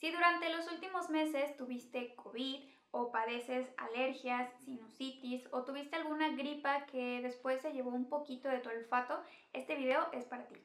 Si durante los últimos meses tuviste COVID o padeces alergias, sinusitis o tuviste alguna gripa que después se llevó un poquito de tu olfato, este video es para ti.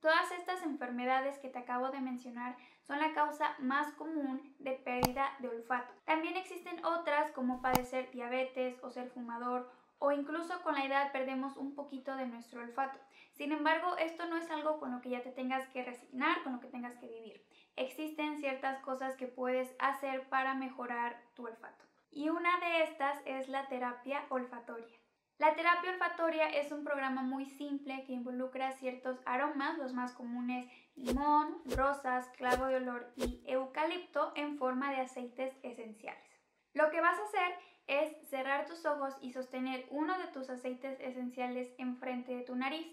Todas estas enfermedades que te acabo de mencionar son la causa más común de pérdida de olfato. También existen otras como padecer diabetes o ser fumador o incluso con la edad perdemos un poquito de nuestro olfato. Sin embargo, esto no es algo con lo que ya te tengas que resignar, con lo que tengas que vivir. Existen ciertas cosas que puedes hacer para mejorar tu olfato. Y una de estas es la terapia olfatoria. La terapia olfatoria es un programa muy simple que involucra ciertos aromas, los más comunes limón, rosas, clavo de olor y eucalipto en forma de aceites esenciales. Lo que vas a hacer es cerrar tus ojos y sostener uno de tus aceites esenciales enfrente de tu nariz.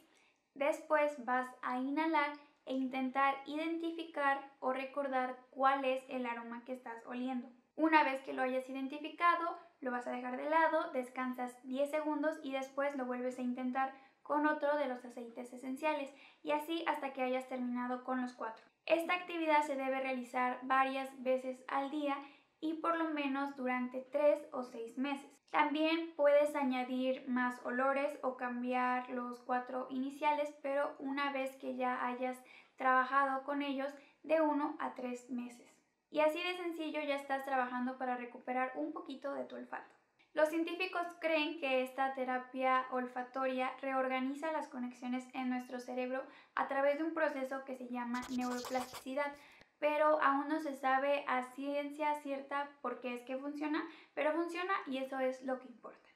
Después vas a inhalar e intentar identificar o recordar cuál es el aroma que estás oliendo. Una vez que lo hayas identificado, lo vas a dejar de lado, descansas 10 segundos y después lo vuelves a intentar con otro de los aceites esenciales y así hasta que hayas terminado con los cuatro. Esta actividad se debe realizar varias veces al día y por lo menos durante 3 o 6 meses. También puedes añadir más olores o cambiar los cuatro iniciales, pero una vez que ya hayas trabajado con ellos de 1 a 3 meses. Y así de sencillo ya estás trabajando para recuperar un poquito de tu olfato. Los científicos creen que esta terapia olfatoria reorganiza las conexiones en nuestro cerebro a través de un proceso que se llama neuroplasticidad, pero aún no se sabe a ciencia cierta por qué es que funciona, pero funciona y eso es lo que importa.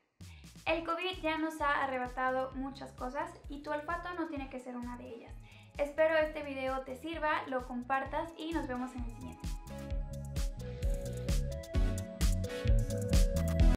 El COVID ya nos ha arrebatado muchas cosas y tu olfato no tiene que ser una de ellas. Espero este video te sirva, lo compartas y nos vemos en el siguiente.